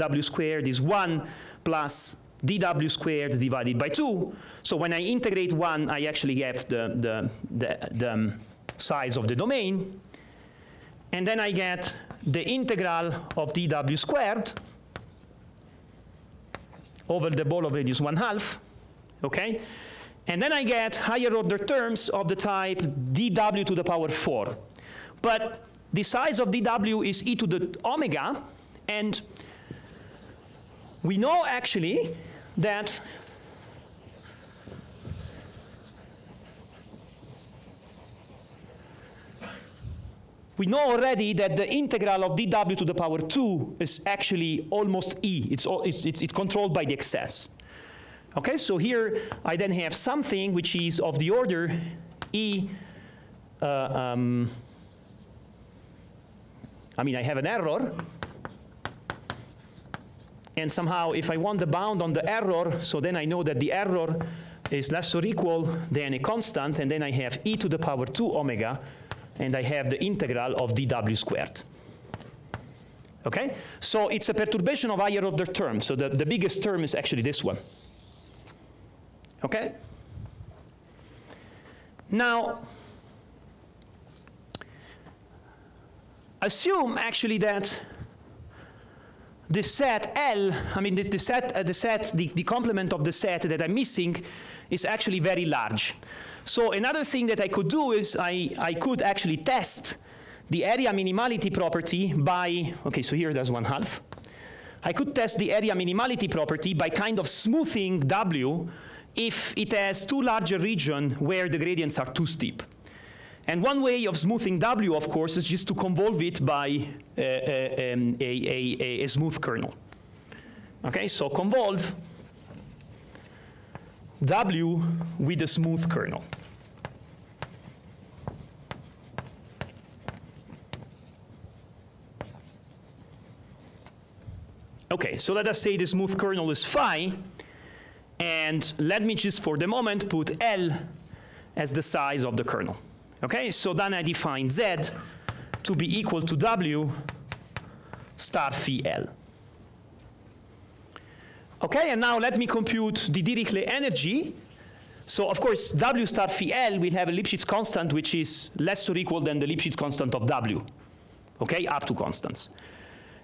w squared is 1 plus dw squared divided by 2. So when I integrate 1, I actually get the, the, the, the um, size of the domain. And then I get the integral of dw squared over the ball of radius 1 half, okay? And then I get higher order terms of the type dw to the power 4. But the size of dw is e to the omega, and we know actually that we know already that the integral of dw to the power 2 is actually almost e. It's, it's, it's, it's, controlled by the excess. Okay, so here I then have something which is of the order e. Uh, um, I mean, I have an error. And somehow, if I want the bound on the error, so then I know that the error is less or equal than a constant, and then I have e to the power 2 omega and I have the integral of dw squared. Okay? So it's a perturbation of higher order terms. So the, the biggest term is actually this one. Okay? Now, assume actually that the set L, I mean the, the set, uh, the set, the, the complement of the set that I'm missing is actually very large. So another thing that I could do is I, I could actually test the area minimality property by, okay, so here there's one half. I could test the area minimality property by kind of smoothing W if it has too large a region where the gradients are too steep. And one way of smoothing W, of course, is just to convolve it by uh, uh, um, a, a, a, smooth kernel. Okay, so convolve W with a smooth kernel. Okay, so let us say the smooth kernel is phi, and let me just for the moment put L as the size of the kernel. Okay, so then I define Z to be equal to W star phi L. Okay, and now let me compute the Dirichlet energy. So of course, W star phi L will have a Lipschitz constant which is less or equal than the Lipschitz constant of W, okay, up to constants.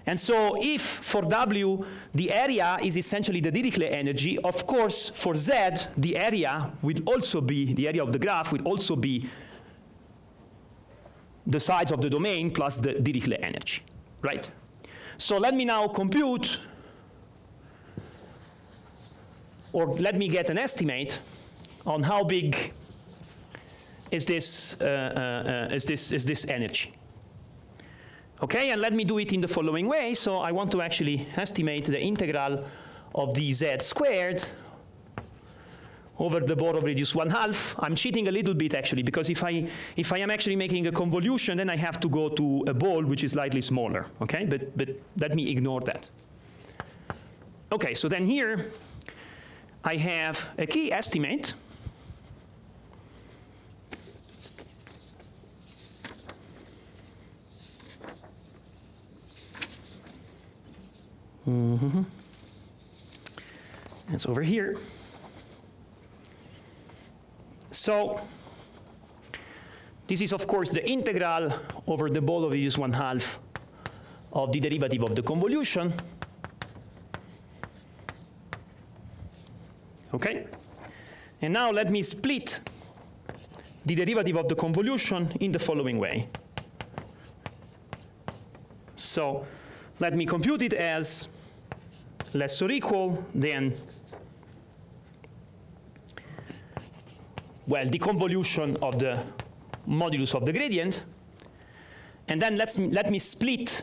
And so if for W the area is essentially the Dirichlet energy, of course for Z the area will also be, the area of the graph will also be the size of the domain plus the Dirichlet energy, right? So let me now compute or let me get an estimate on how big is this, uh, uh, uh, is this, is this energy. Okay, and let me do it in the following way. So I want to actually estimate the integral of dz squared over the Borel radius 1 half. I'm cheating a little bit actually because if I, if I am actually making a convolution then I have to go to a ball which is slightly smaller, okay? But, but let me ignore that. Okay, so then here I have a key estimate Mm -hmm. It's over here. So this is, of course, the integral over the ball of radius 1 half of the derivative of the convolution. Okay? And now let me split the derivative of the convolution in the following way. So let me compute it as less or equal than, well, the convolution of the modulus of the gradient. And then let's, let me split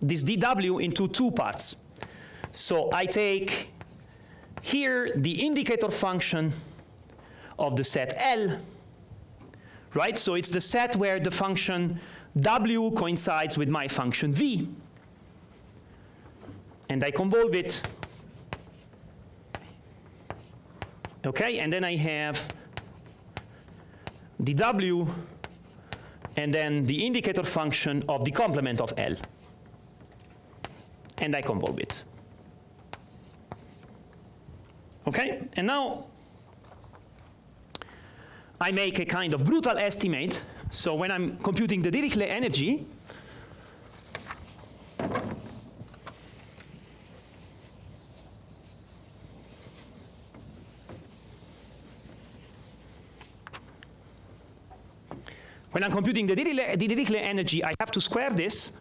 this dw into two parts. So I take here the indicator function of the set L, right? So it's the set where the function w coincides with my function v. And I convolve it. Okay, and then I have dw, and then the indicator function of the complement of L. And I convolve it. Okay, and now I make a kind of brutal estimate. So when I'm computing the Dirichlet energy, when I'm computing the Dirichlet, energy, I have to square this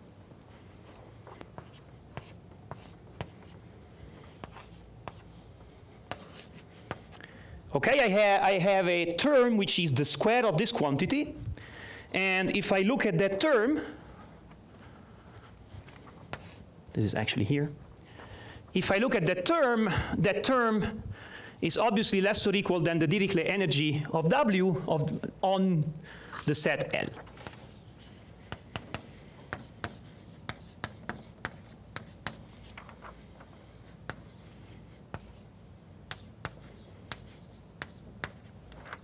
Okay, I, ha I have a term which is the square of this quantity. And if I look at that term, this is actually here. If I look at that term, that term is obviously less or equal than the Dirichlet energy of W of, on the set L.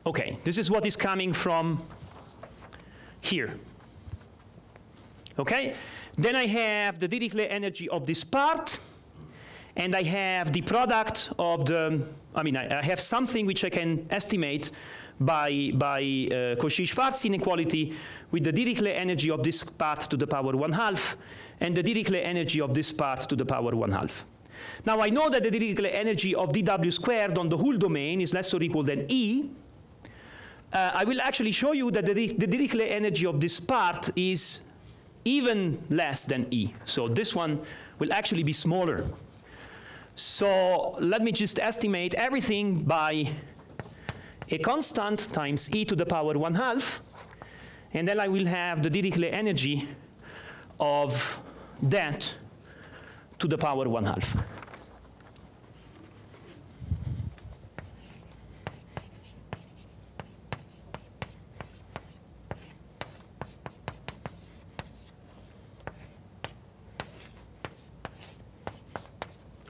Okay, this is what is coming from here. Okay, then I have the Dirichlet energy of this part, and I have the product of the, I mean, I, I have something which I can estimate by, by uh, Cauchy-Schwarz inequality with the Dirichlet energy of this part to the power 1 half, and the Dirichlet energy of this part to the power 1 half. Now I know that the Dirichlet energy of dw squared on the whole domain is less or equal than E, uh, I will actually show you that the, the Dirichlet energy of this part is even less than E. So this one will actually be smaller. So let me just estimate everything by a constant times e to the power 1 half, and then I will have the Dirichlet energy of that to the power 1 half.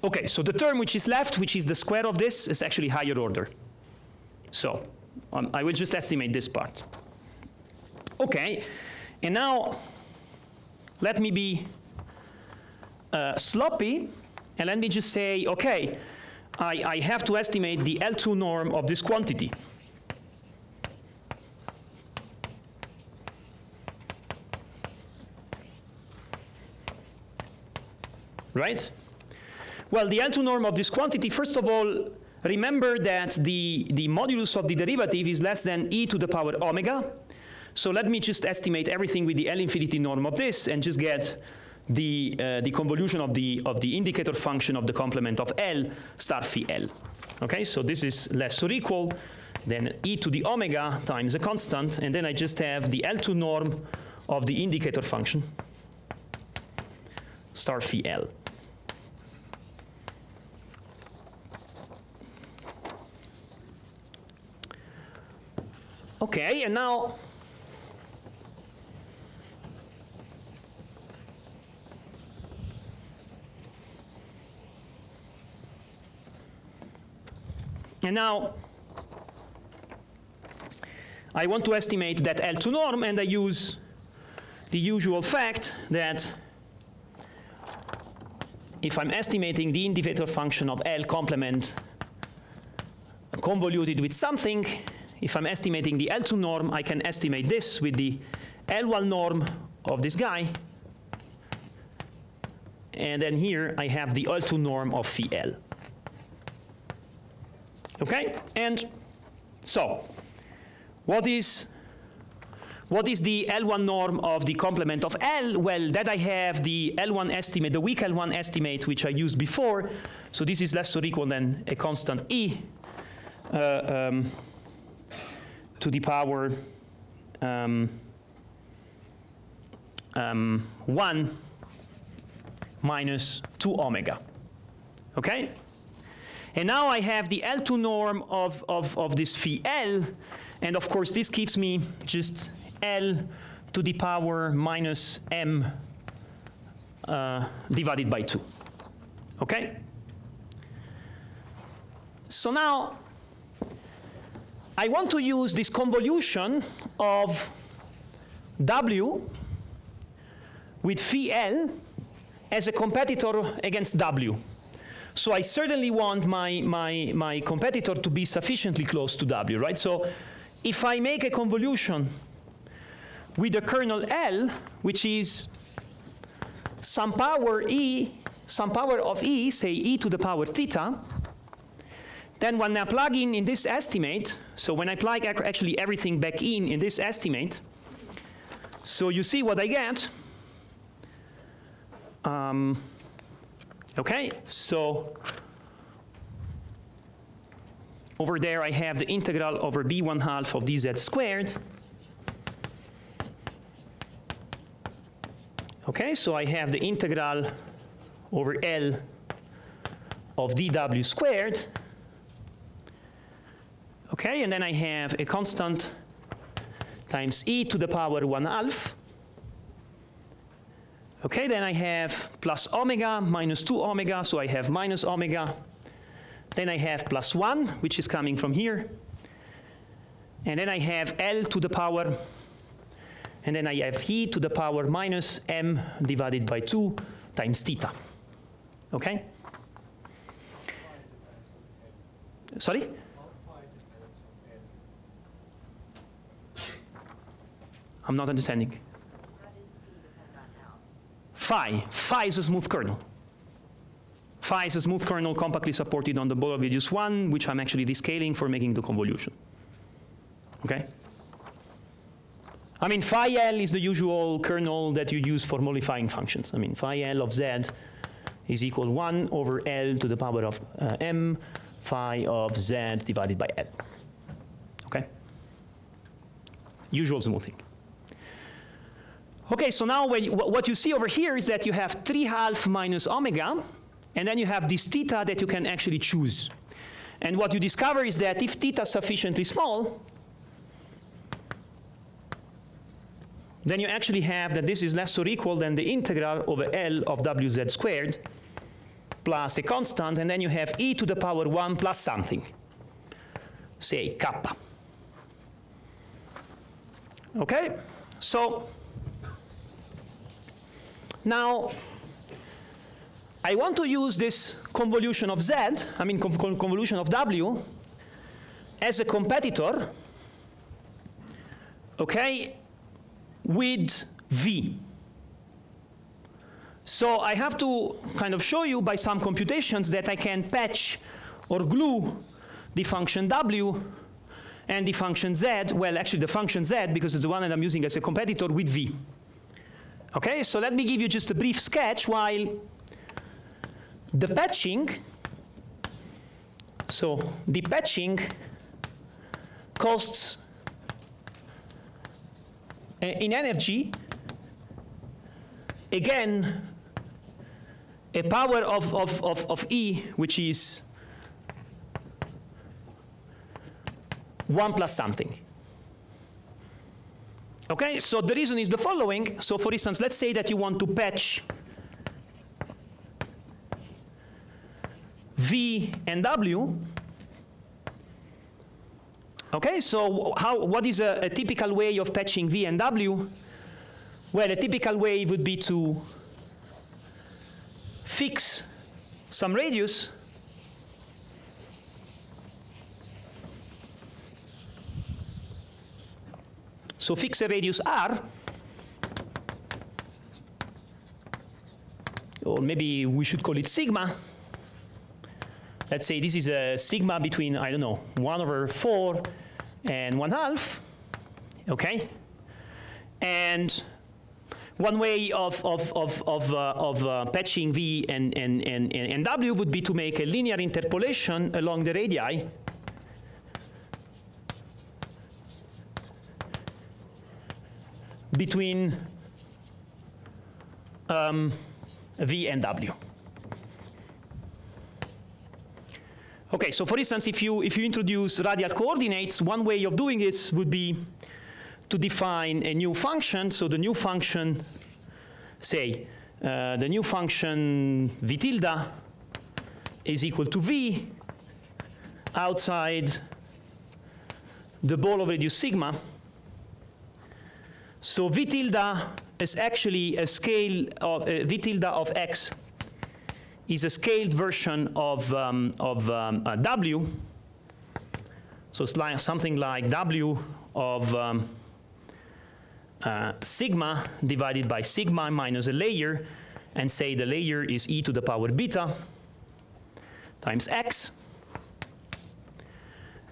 Okay, so the term which is left, which is the square of this, is actually higher order. So um, I will just estimate this part. Okay, and now let me be uh, sloppy, and let me just say, okay, I, I have to estimate the L2 norm of this quantity. Right? Well, the L2 norm of this quantity, first of all, remember that the, the modulus of the derivative is less than e to the power omega. So let me just estimate everything with the L infinity norm of this and just get the, uh, the convolution of the, of the indicator function of the complement of L star phi L. Okay, so this is less or equal than e to the omega times a constant, and then I just have the L2 norm of the indicator function star phi L. Okay, and now And now I want to estimate that L2 norm, and I use the usual fact that if I'm estimating the indicator function of L complement convoluted with something, if I'm estimating the L2 norm, I can estimate this with the L1 norm of this guy. And then here I have the L2 norm of phi L. Okay? And so, what is what is the L1 norm of the complement of L? Well, that I have the L1 estimate, the weak L1 estimate, which I used before. So this is less or equal than a constant E. Uh, um, to the power um, um, 1 minus 2 omega. Okay? And now I have the L2 norm of, of, of this phi L, and of course this gives me just L to the power minus m uh, divided by 2. Okay? So now I want to use this convolution of W with phi L as a competitor against W. So I certainly want my, my, my competitor to be sufficiently close to W, right? So if I make a convolution with the kernel L, which is some power E, some power of E, say E to the power theta, then when I plug in in this estimate, so when I plug actually everything back in in this estimate, so you see what I get. Um, okay, so over there I have the integral over b1 half of dz squared. Okay, so I have the integral over L of dw squared. Okay, and then I have a constant times e to the power 1 half. Okay, then I have plus omega minus 2 omega, so I have minus omega. Then I have plus 1, which is coming from here. And then I have L to the power, and then I have E to the power minus m divided by 2 times theta. Okay? Sorry? I'm not understanding. Phi. Phi is a smooth kernel. Phi is a smooth kernel compactly supported on the ball of radius 1, which I'm actually rescaling for making the convolution. Okay? I mean, phi L is the usual kernel that you use for modifying functions. I mean, phi L of z is equal 1 over L to the power of uh, m phi of z divided by L. Okay? Usual smoothing. Okay, so now you, what you see over here is that you have 3 half minus omega, and then you have this theta that you can actually choose. And what you discover is that if theta is sufficiently small, then you actually have that this is less or equal than the integral over L of wz squared plus a constant, and then you have e to the power 1 plus something, say kappa. Okay, so now, I want to use this convolution of Z, I mean convolution of W, as a competitor, okay, with V. So I have to kind of show you by some computations that I can patch or glue the function W and the function Z, well, actually the function Z, because it's the one that I'm using as a competitor with V. Okay, so let me give you just a brief sketch while the patching, so the patching costs uh, in energy, again, a power of, of, of, of E, which is 1 plus something. Okay, so the reason is the following. So for instance, let's say that you want to patch V and W. Okay, so how, what is a, a typical way of patching V and W? Well, a typical way would be to fix some radius So fix a radius r, or maybe we should call it sigma. Let's say this is a sigma between, I don't know, 1 over 4 and 1 half, okay? And one way of, of, of, of, uh, of uh, patching V and, and, and, and W would be to make a linear interpolation along the radii between um, V and W. Okay, so for instance, if you, if you introduce radial coordinates, one way of doing this would be to define a new function. So the new function, say, uh, the new function v tilde is equal to v outside the ball of radius sigma. So v tilde is actually a scale of uh, v tilde of x is a scaled version of, um, of um, uh, W. So it's like something like W of um, uh, sigma divided by sigma minus a layer, and say the layer is e to the power beta times x.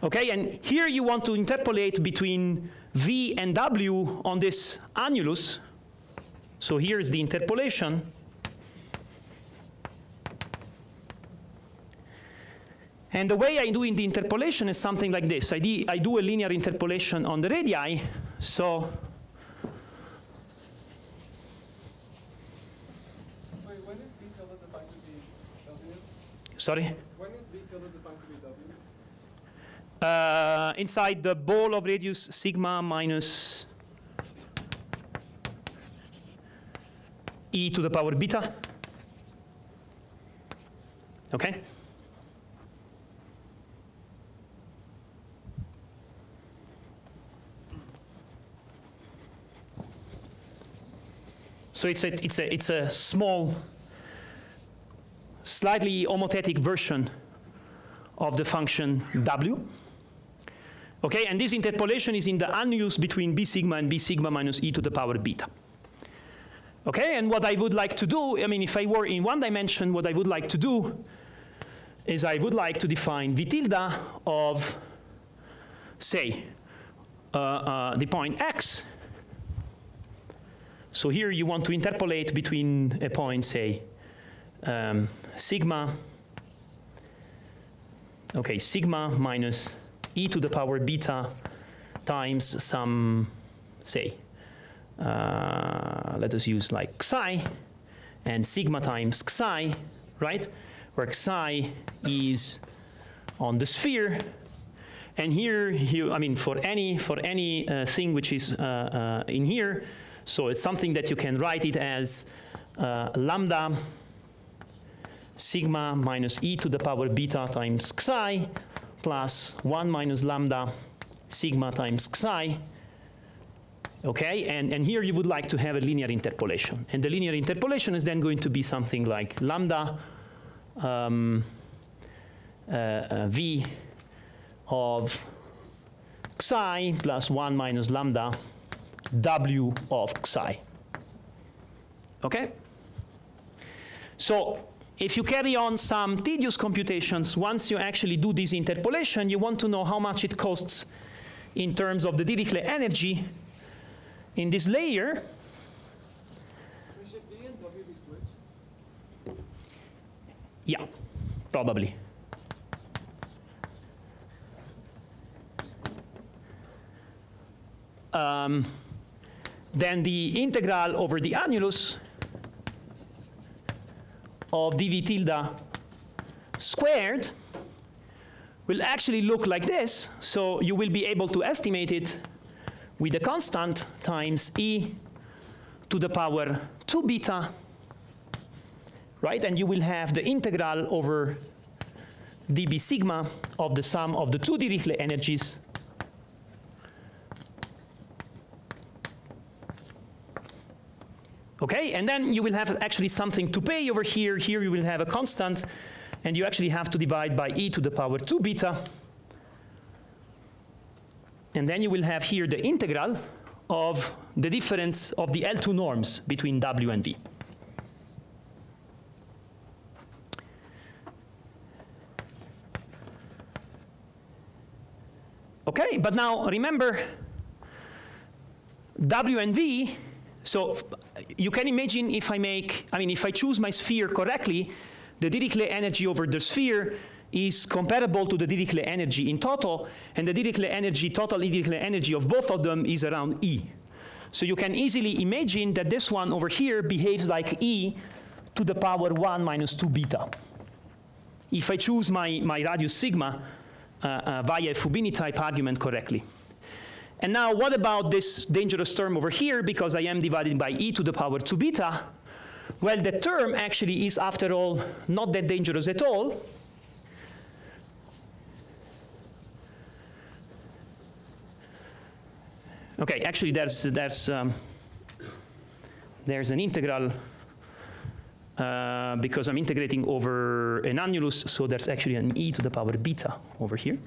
Okay, and here you want to interpolate between v and w on this annulus. So here's the interpolation. And the way I do in the interpolation is something like this. I, I do a linear interpolation on the radii. So Sorry? When is V tilde defined to be W? Uh, inside the ball of radius sigma minus e to the power beta. Okay? So it's a, it's a, it's a small slightly homothetic version of the function w. Okay, and this interpolation is in the annulus between b sigma and b sigma minus e to the power beta. Okay, and what I would like to do, I mean, if I were in one dimension, what I would like to do is I would like to define v tilde of, say, uh, uh, the point x. So here you want to interpolate between a point, say, um, sigma, okay, sigma minus e to the power beta times some, say, uh, let us use like psi, and sigma times psi, right? Where psi is on the sphere, and here, you, I mean, for any for any uh, thing which is uh, uh in here, so it's something that you can write it as uh, lambda sigma minus e to the power beta times xi plus 1 minus lambda sigma times xi. Okay, and, and here you would like to have a linear interpolation. And the linear interpolation is then going to be something like lambda um, uh, uh, v of xi plus 1 minus lambda w of xi. Okay? So if you carry on some tedious computations, once you actually do this interpolation, you want to know how much it costs in terms of the Dirichlet energy in this layer. Yeah, probably. Um, then the integral over the annulus of dv tilde squared will actually look like this. So you will be able to estimate it with a constant times e to the power 2 beta, right? And you will have the integral over dB sigma of the sum of the two Dirichlet energies Okay, and then you will have actually something to pay over here. Here you will have a constant, and you actually have to divide by e to the power 2 beta. And then you will have here the integral of the difference of the L2 norms between W and V. Okay, but now remember, W and V so you can imagine if I make, I mean, if I choose my sphere correctly, the Dirichlet energy over the sphere is comparable to the Dirichlet energy in total, and the Dirichlet energy, total Dirichlet energy of both of them is around E. So you can easily imagine that this one over here behaves like E to the power 1 minus 2 beta. If I choose my, my radius sigma uh, uh, via Fubini type argument correctly. And now what about this dangerous term over here, because I am divided by e to the power 2 beta? Well, the term actually is, after all, not that dangerous at all. Okay, actually there's, there's, um, there's an integral uh, because I'm integrating over an annulus, so there's actually an e to the power beta over here.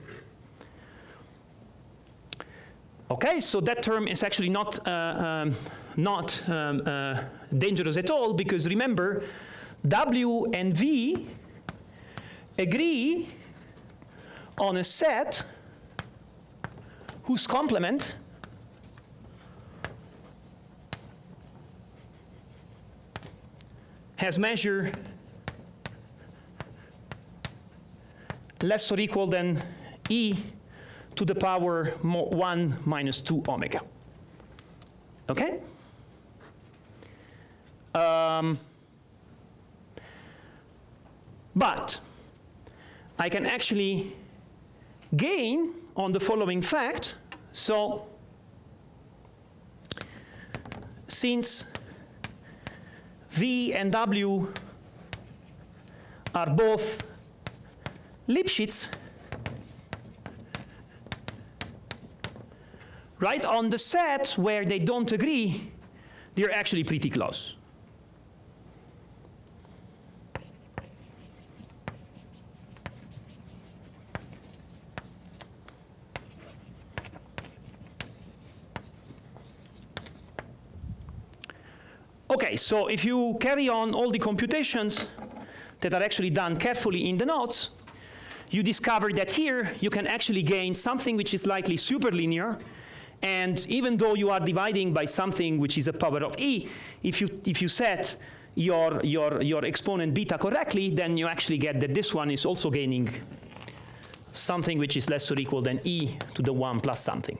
Okay, so that term is actually not, uh, um, not um, uh, dangerous at all because remember, W and V agree on a set whose complement has measure less or equal than e to the power 1 minus 2 omega. Okay? Um, but I can actually gain on the following fact. So since V and W are both Lipschitz, right on the set where they don't agree, they're actually pretty close. Okay, so if you carry on all the computations that are actually done carefully in the notes, you discover that here you can actually gain something which is likely superlinear. And even though you are dividing by something which is a power of e, if you, if you set your, your, your exponent beta correctly, then you actually get that this one is also gaining something which is less or equal than e to the 1 plus something.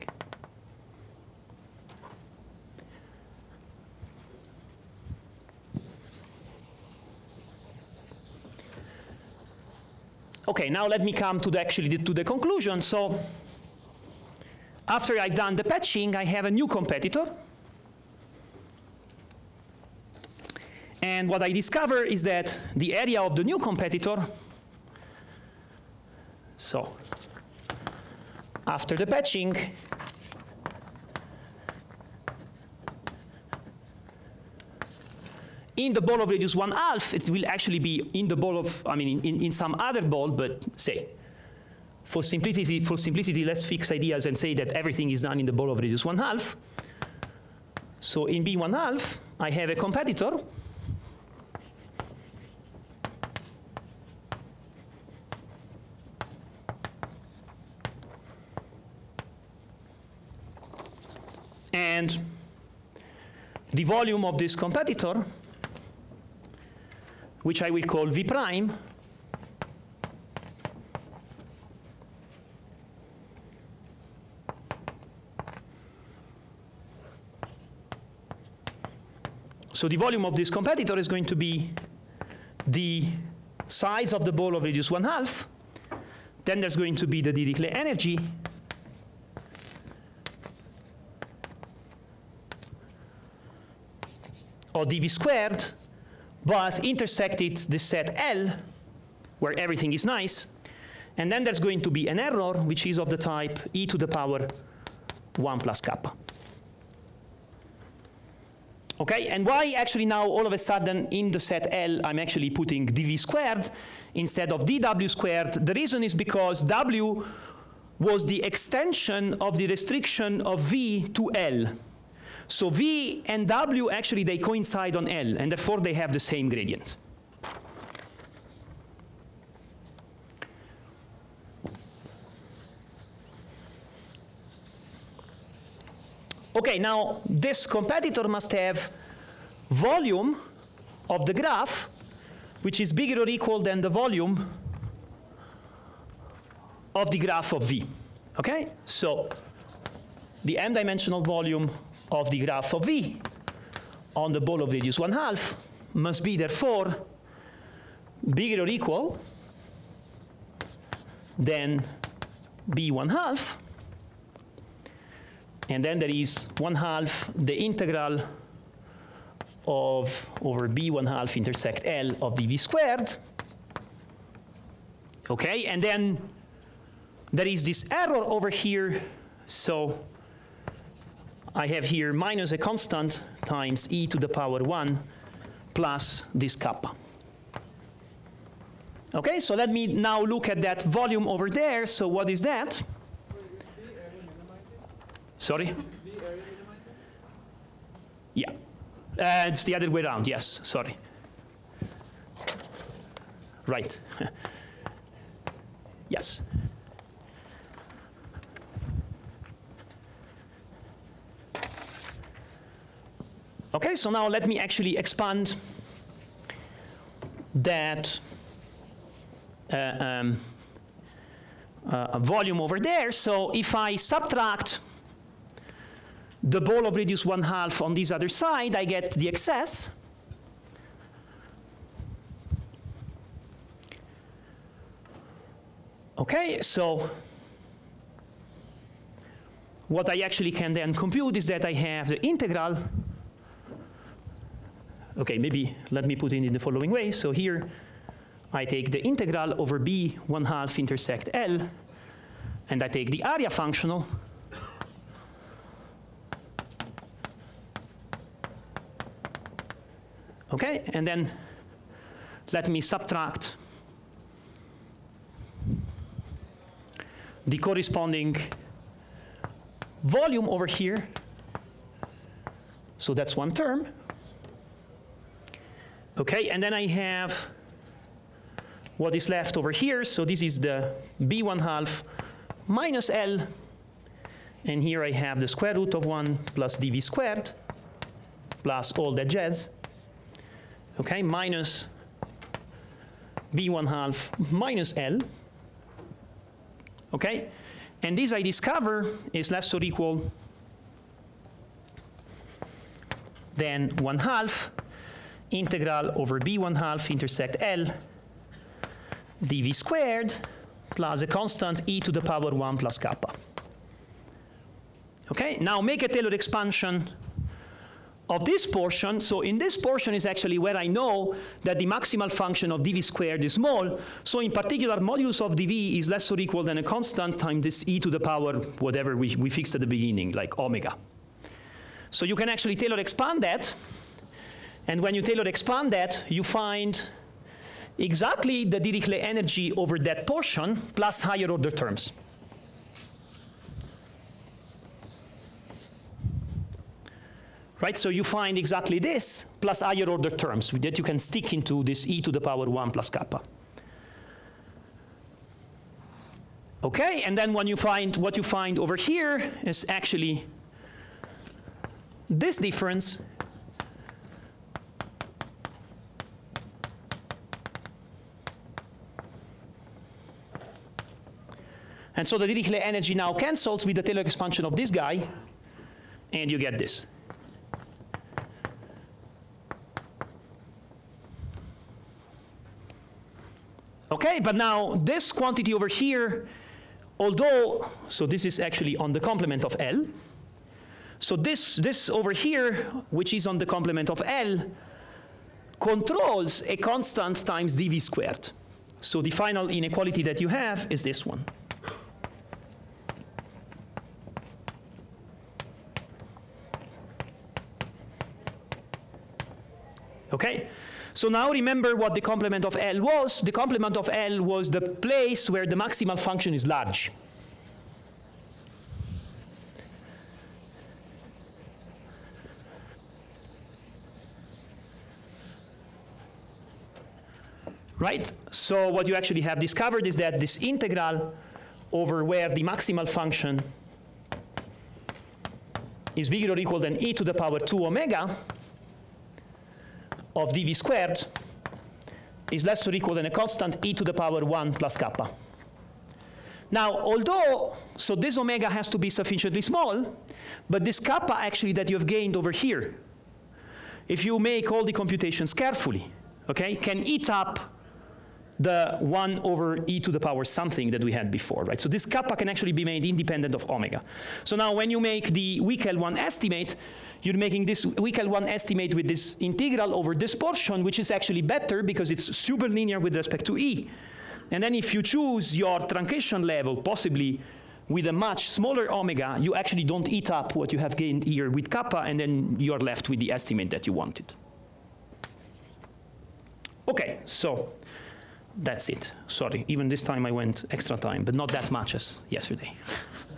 Okay, now let me come to the actually to the conclusion. So after I've done the patching, I have a new competitor. And what I discover is that the area of the new competitor, so after the patching, in the ball of radius 1 half, it will actually be in the ball of, I mean, in, in some other ball, but say, for simplicity, for simplicity, let's fix ideas and say that everything is done in the ball of radius 1 half. So in B1 half, I have a competitor and the volume of this competitor which I will call V prime, So the volume of this competitor is going to be the size of the ball of radius 1 half. Then there's going to be the Dirichlet energy. Or dv squared but intersected the set L, where everything is nice, and then there's going to be an error, which is of the type e to the power 1 plus kappa. Okay, and why actually now all of a sudden in the set L I'm actually putting dv squared instead of dw squared? The reason is because w was the extension of the restriction of v to L. So V and W actually they coincide on L, and therefore they have the same gradient. Okay, now this competitor must have volume of the graph, which is bigger or equal than the volume of the graph of V. Okay, so the n-dimensional volume of the graph of V on the ball of radius 1 half must be therefore bigger or equal than b 1 half. And then there is 1 half the integral of over b 1 half intersect L of dv squared. Okay, and then there is this error over here. So I have here minus a constant times e to the power 1 plus this kappa. Okay, so let me now look at that volume over there. So what is that? Sorry? Yeah. Uh, it's the other way around, yes, sorry. Right. yes. Okay, so now let me actually expand that uh, um, uh, volume over there. So if I subtract the ball of radius 1 half on this other side, I get the excess. Okay, so what I actually can then compute is that I have the integral. Okay, maybe let me put it in the following way. So here I take the integral over b 1 half intersect L, and I take the area functional Okay, and then let me subtract the corresponding volume over here. So that's one term. Okay, and then I have what is left over here. So this is the b1 half minus L. And here I have the square root of 1 plus dv squared plus all that jazz okay, minus b1 half minus L, okay? And this I discover is less or equal than 1 half integral over b1 half intersect L dv squared plus a constant e to the power 1 plus kappa. Okay, now make a Taylor expansion of this portion, so in this portion is actually where I know that the maximal function of dv squared is small. So in particular, modulus of dv is less or equal than a constant times this e to the power whatever we, we fixed at the beginning, like omega. So you can actually Taylor expand that. And when you Taylor expand that, you find exactly the Dirichlet energy over that portion plus higher order terms. Right? So you find exactly this plus higher order terms that you can stick into this e to the power 1 plus kappa. Okay, and then when you find what you find over here is actually this difference And so the Dirichlet energy now cancels with the Taylor expansion of this guy, and you get this. Okay, but now this quantity over here, although, so this is actually on the complement of L. So this, this over here, which is on the complement of L, controls a constant times dv squared. So the final inequality that you have is this one. Okay? So now remember what the complement of L was. The complement of L was the place where the maximal function is large. Right? So what you actually have discovered is that this integral over where the maximal function is bigger or equal than e to the power 2 omega of dv squared is less or equal than a constant e to the power 1 plus kappa. Now, although, so this omega has to be sufficiently small, but this kappa actually that you have gained over here, if you make all the computations carefully, okay, can eat up the 1 over e to the power something that we had before, right? So this kappa can actually be made independent of omega. So now when you make the weak L1 estimate, you're making this weak L1 estimate with this integral over this portion, which is actually better because it's super linear with respect to E. And then if you choose your truncation level, possibly with a much smaller omega, you actually don't eat up what you have gained here with kappa, and then you're left with the estimate that you wanted. Okay, so that's it. Sorry, even this time I went extra time, but not that much as yesterday.